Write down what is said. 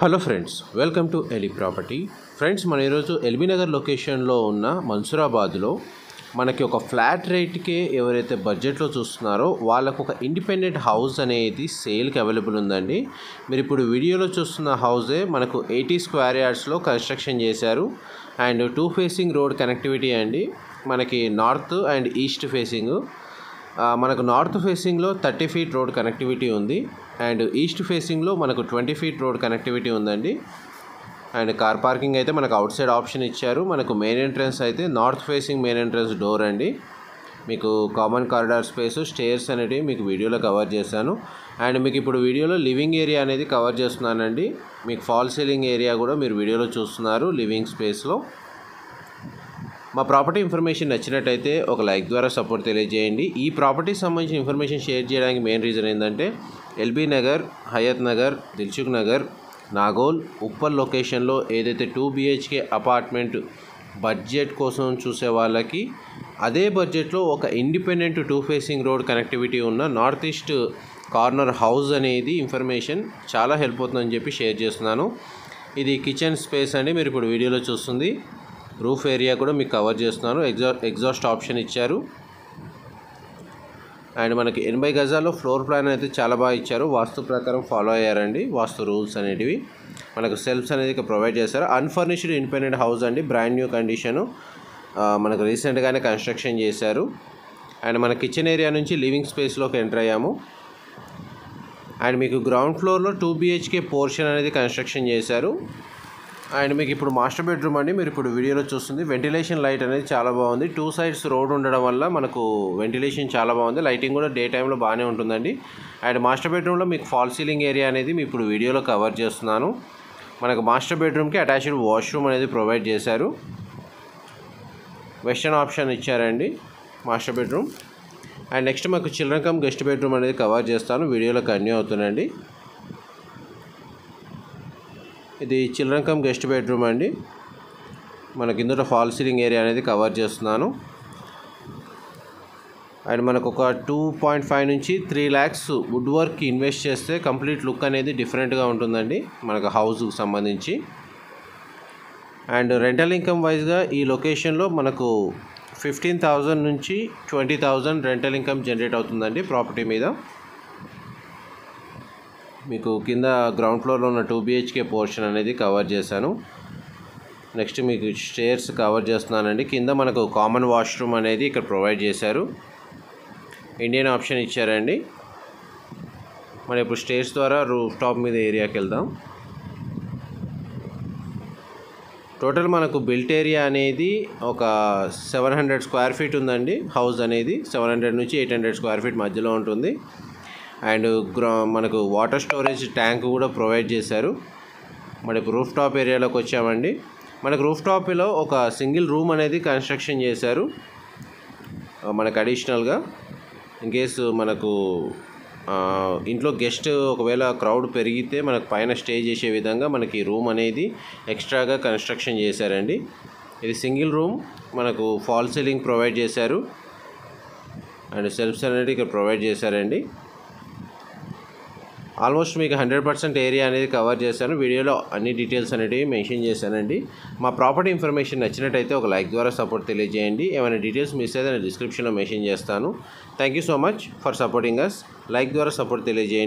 Hello friends welcome to ఎలి property. Friends మన ఈరోజు ఎల్బీ నగర్ లొకేషన్లో ఉన్న మన్సూరాబాద్లో మనకి ఒక ఫ్లాట్ రేట్కే ఎవరైతే బడ్జెట్లో చూస్తున్నారో వాళ్ళకు ఒక ఇండిపెండెంట్ హౌస్ అనేది సేల్కి అవైలబుల్ ఉందండి. మీరు ఇప్పుడు వీడియోలో చూస్తున్న హౌసే మనకు ఎయిటీ స్క్వేర్ యార్డ్స్లో కన్స్ట్రక్షన్ చేశారు. And two facing road connectivity అండి. మనకి నార్త్ అండ్ ఈస్ట్ ఫేసింగ్. మనకు నార్త్ ఫేసింగ్లో థర్టీ ఫీట్ రోడ్ కనెక్టివిటీ ఉంది. అండ్ ఈస్ట్ ఫేసింగ్లో మనకు ట్వంటీ ఫీట్ రోడ్ కనెక్టివిటీ ఉందండి. అండ్ కార్ పార్కింగ్ అయితే మనకు అవుట్ సైడ్ ఆప్షన్ ఇచ్చారు. మనకు మెయిన్ ఎంట్రన్స్ అయితే north facing main entrance door అండి. మీకు కామన్ కారిడార్ స్పేస్ స్టేర్స్ అనేటివి మీకు వీడియోలో కవర్ చేశాను. అండ్ మీకు ఇప్పుడు వీడియోలో లివింగ్ ఏరియా అనేది కవర్ చేస్తున్నానండి. మీకు ఫాల్ సీలింగ్ ఏరియా కూడా మీరు వీడియోలో చూస్తున్నారు లివింగ్ స్పేస్లో. మా ప్రాపర్టీ ఇన్ఫర్మేషన్ నచ్చినట్టయితే ఒక లైక్ ద్వారా సపోర్ట్ తెలియజేయండి. ఈ ప్రాపర్టీకి సంబంధించిన ఇన్ఫర్మేషన్ షేర్ చేయడానికి మెయిన్ రీజన్ ఏంటంటే ఎల్బీ నగర్ హయత్ నగర్ దిల్సుఖ్ నగర్ నాగోల్ ఉప్పల్ లొకేషన్లో ఏదైతే టూ బిహెచ్కే అపార్ట్మెంట్ బడ్జెట్ కోసం చూసే వాళ్ళకి అదే బడ్జెట్లో ఒక independent two facing road connectivity ఉన్న నార్త్ ఈస్ట్ కార్నర్ హౌస్ అనేది ఇన్ఫర్మేషన్ చాలా హెల్ప్ అవుతుందని చెప్పి షేర్ చేస్తున్నాను. ఇది కిచెన్ స్పేస్ అండి మీరు ఇప్పుడు వీడియోలో చూస్తుంది. రూఫ్ ఏరియా కూడా మీకు కవర్ చేస్తున్నాను. ఎగ్జా ఎగ్జాస్ట్ ఆప్షన్ ఇచ్చారు. అండ్ మనకి ఎనభై గజాల్లో ఫ్లోర్ ప్లాన్ అయితే చాలా బాగా ఇచ్చారు. వాస్తు ప్రకారం ఫాలో అయ్యారండి. వాస్తు రూల్స్ అనేటివి. మనకు సెల్ఫ్స్ అనేది ప్రొవైడ్ చేశారు. అన్ఫర్నిష్డ్ ఇండిపెండెంట్ హౌస్ అండి బ్రాండ్ న్యూ కండిషను మనకు రీసెంట్గానే కన్స్ట్రక్షన్ చేశారు. అండ్ మన కిచెన్ ఏరియా నుంచి లివింగ్ స్పేస్లోకి ఎంటర్ అయ్యాము. అండ్ మీకు గ్రౌండ్ ఫ్లోర్లో టూ బిహెచ్కే పోర్షన్ అనేది కన్స్ట్రక్షన్ చేశారు. అండ్ మీకు ఇప్పుడు మాస్టర్ బెడ్రూమ్ అండి మీరు ఇప్పుడు వీడియోలో చూస్తుంది. వెంటిలేషన్ లైట్ అనేది చాలా బాగుంది. టూ సైడ్స్ రోడ్ ఉండడం వల్ల మనకు వెంటిలేషన్ చాలా బాగుంది. లైటింగ్ కూడా డే టైంలో బాగానే ఉంటుందండి. అండ్ మాస్టర్ బెడ్రూమ్లో మీకు ఫాల్ సీలింగ్ ఏరియా అనేది మీ ఇప్పుడు వీడియోలో కవర్ చేస్తున్నాను. మనకు మాస్టర్ బెడ్రూమ్కి అటాచ్డ్ వాష్రూమ్ అనేది ప్రొవైడ్ చేశారు. వెస్టర్న్ ఆప్షన్ ఇచ్చారండి మాస్టర్ బెడ్రూమ్. అండ్ నెక్స్ట్ మాకు చిల్డ్రన్ కమ్ గెస్ట్ బెడ్రూమ్ అనేది కవర్ చేస్తాను. వీడియోలో కంటిన్యూ అవుతుందండి. ఇది చిల్డ్రన్ కమ్ గెస్ట్ బెడ్రూమ్ అండి. మనకి ఇందులో ఫాల్ సీలింగ్ ఏరియా అనేది కవర్ చేస్తున్నాను. అండ్ మనకు ఒక టూ పాయింట్ ఫైవ్ నుంచి three lakhs wood work invest చేస్తే కంప్లీట్ లుక్ అనేది డిఫరెంట్గా ఉంటుందండి మనకు హౌస్కి సంబంధించి. అండ్ రెంటల్ ఇన్కమ్ వైజ్గా ఈ లొకేషన్లో మనకు ఫిఫ్టీన్ థౌజండ్ నుంచి twenty thousand rental income generate అవుతుందండి ప్రాపర్టీ మీద. మీకు కింద గ్రౌండ్ ఫ్లోర్లో ఉన్న టూ బిహెచ్కే పోర్షన్ అనేది కవర్ చేశాను. నెక్స్ట్ మీకు స్టేర్స్ కవర్ చేస్తున్నానండి. కింద మనకు కామన్ వాష్రూమ్ అనేది ఇక్కడ ప్రొవైడ్ చేశారు. ఇండియన్ ఆప్షన్ ఇచ్చారండి. మనం ఇప్పుడు స్టేర్స్ ద్వారా రూఫ్ టాప్ మీద ఏరియాకి వెళ్దాం. టోటల్ మనకు బిల్ట్ ఏరియా అనేది ఒక సెవెన్ హండ్రెడ్ స్క్వేర్ ఫీట్ ఉందండి. హౌస్ అనేది సెవెన్ హండ్రెడ్ నుంచి ఎయిట్ హండ్రెడ్ స్క్వేర్ ఫీట్ మధ్యలో ఉంటుంది. అండ్ గ్రౌ మనకు వాటర్ స్టోరేజ్ ట్యాంక్ కూడా ప్రొవైడ్ చేశారు. మనకు రూఫ్ టాప్ ఏరియాలోకి వచ్చామండి. మనకు రూఫ్ టాప్లో ఒక సింగిల్ రూమ్ అనేది కన్స్ట్రక్షన్ చేశారు. మనకు అడిషనల్గా ఇన్ కేసు మనకు ఇంట్లో గెస్ట్ ఒకవేళ క్రౌడ్ పెరిగితే మనకు పైన స్టే చేసే విధంగా మనకి రూమ్ అనేది ఎక్స్ట్రాగా కన్స్ట్రక్షన్ చేశారండి. ఇది సింగిల్ రూమ్ మనకు ఫాల్ సీలింగ్ ప్రొవైడ్ చేశారు. అండ్ సెల్ఫ్స్ అనేది ఇక్కడ ప్రొవైడ్ చేశారండి. ఆల్మోస్ట్ మీకు హండ్రెడ్ పర్సెంట్ ఏరియా అనేది కవర్ చేశాను. వీడియోలో అన్ని డీటెయిల్స్ అనేటివి మెన్షన్ చేశానండి. మా ప్రాపర్టీ ఇన్ఫర్మేషన్ నచ్చినట్టయితే ఒక లైక్ ద్వారా సపోర్ట్ తెలియజేయండి. ఏమైనా డీటెయిల్స్ మిస్ అయితే నేను డిస్క్రిప్షన్లో మెన్షన్ చేస్తాను. Thank you so much for supporting us like ద్వారా సపోర్ట్ తెలియజేయండి.